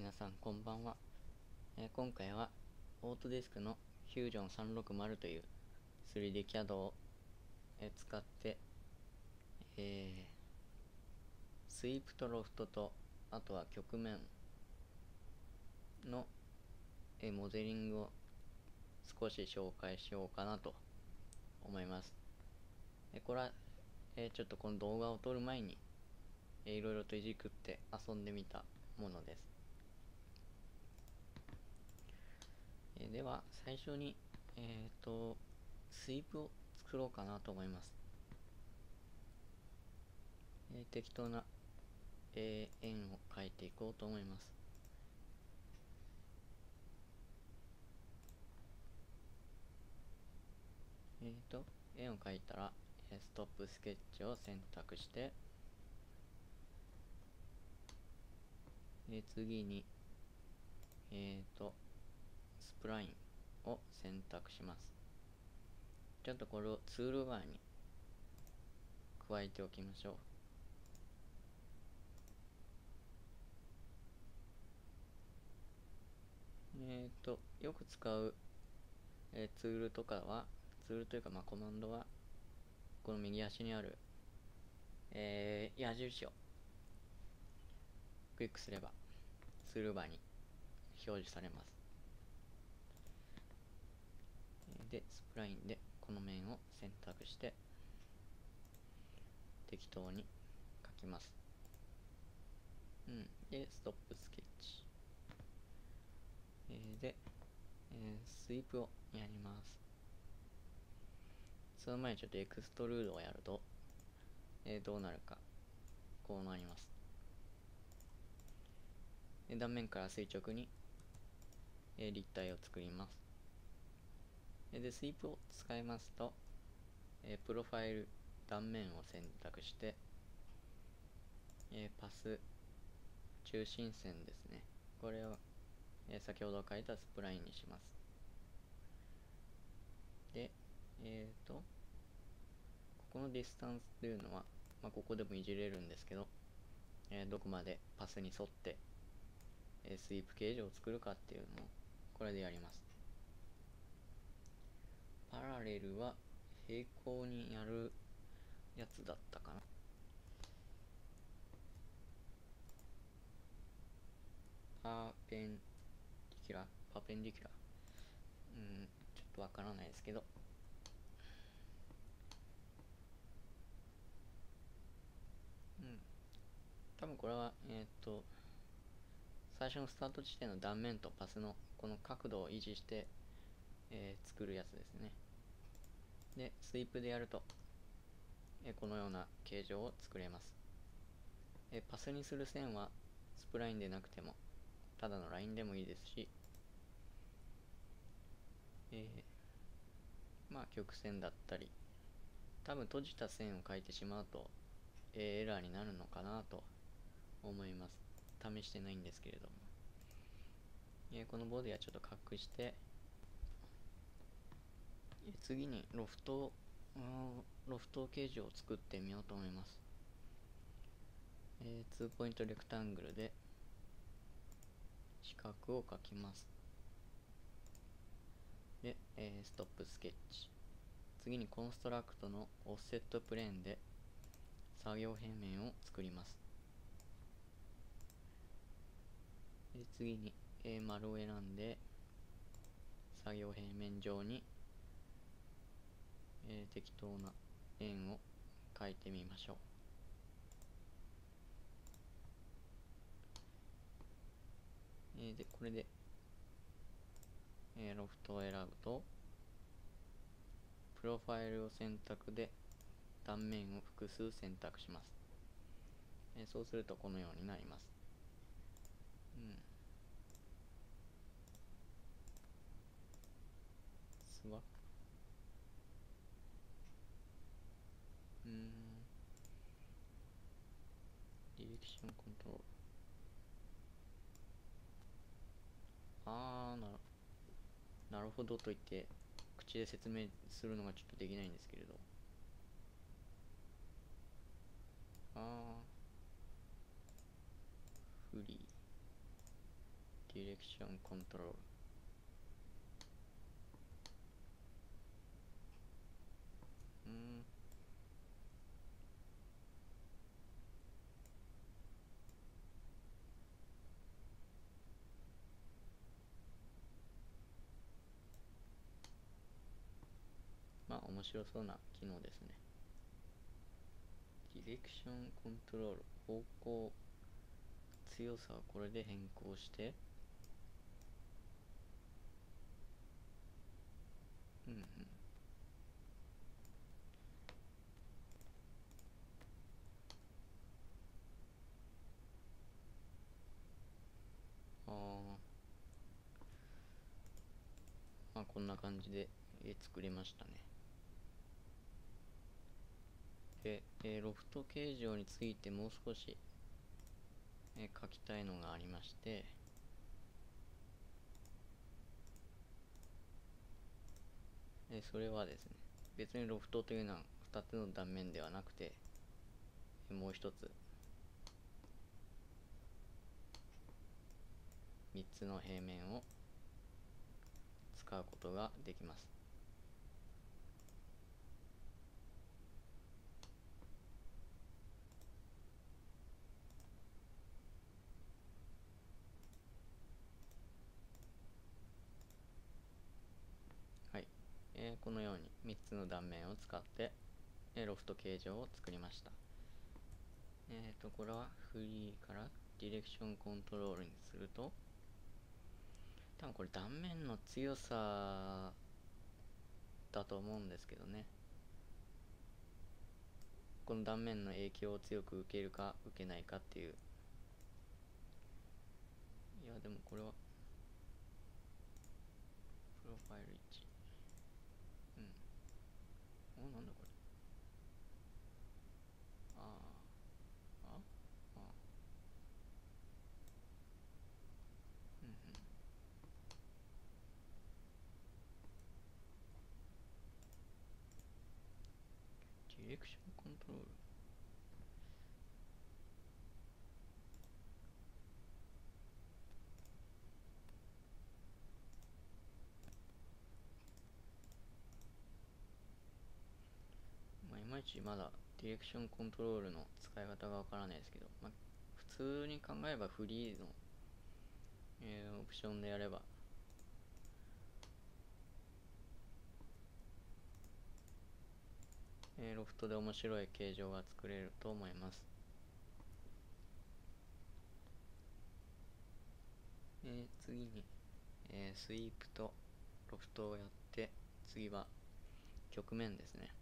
皆さんこんばんは、えー今回はオートデスクのフュージョン360という 3D CAD を、えー使って、えースイープとロフトとあとは曲面の、えーモデリングを少し紹介しようかなと思います、えーこれは、えーちょっとこの動画を撮る前にえーいろいろといじくって遊んでみたものです。では、最初に、えっ、と、スイープを作ろうかなと思います。えー適当な、えー円を描いていこうと思います。えっ、と、円を描いたら、ストップスケッチを選択して、で次にえーとプラインを選択します。ちょっとこれをツールバーに加えておきましょう。えーとよく使う、えーツールとかはツールというかまあコマンドはこの右足にある、えー矢印をクリックすればツールバーに表示されますえーでスプラインでこの面を選択して適当に書きます。うん。でストップスケッチ。えーで、えースイープをやります。その前にちょっとエクストルードをやると、えーどうなるかこうなります。で断面から垂直に、えー立体を作ります。でスイープを使いますと、えープロファイル断面を選択して、えーパス中心線ですね。これを、えー先ほど書いたスプラインにします。でえっ、とここのディスタンスというのは、まあ、ここでもいじれるんですけど、えーどこまでパスに沿ってえースイープ形状を作るかっていうのをこれでやります。レルは平行にやるやつだったかな。パーペンディキュラパーペンディキュラうんちょっとわからないですけど。うん。多分これはえーっと最初のスタート地点の断面とパスのこの角度を維持して、えー作るやつですね。でスイープでやると、えこのような形状を作れます、えパスにする線はスプラインでなくてもただのラインでもいいですしえーまあ曲線だったり多分閉じた線を描いてしまうと、えーエラーになるのかなと思います。試してないんですけれども、えーこのボディはちょっと隠して、次にロフトロフト形状を作ってみようと思います、えー、2ポイントレクタングルで四角を描きます。で、えーストップスケッチ。次にコンストラクトのオフセットプレーンで作業平面を作ります。で次に A 丸を選んで作業平面上に、えー適当な円を描いてみましょう。えーでこれで、えーロフトを選ぶとプロファイルを選択で断面を複数選択します、えーそうするとこのようになります。うん。スワッうん。ディレクションコントロールあーなるなるほどと言って口で説明するのがちょっとできないんですけれど。あー。フリーディレクションコントロール面白そうな機能ですね。ディレクションコントロール方向強さはこれで変更してうんうん。ああまあこんな感じで作りましたね。で、えーロフト形状についてもう少し、えー書きたいのがありましてえーそれはですね別にロフトというのは2つの断面ではなくてえーもう一つ3つの平面を使うことができますはい、えーこのように3つの断面を使って、えロフト形状を作りました。えーとこれはフリーからディレクションコントロールにすると多分これ断面の強さだと思うんですけどね。この断面の影響を強く受けるか受けないかっていう。いやでもこれはプロファイル1おなんだこれああ。ああ。うんうん。ディレクションコントロールまいちまだディレクションコントロールの使い方がわからないですけど、まあ、普通に考えればフリーの、えーオプションでやればえーロフトで面白い形状が作れると思います。えー次に、えースイープとロフトをやって次は曲面ですね。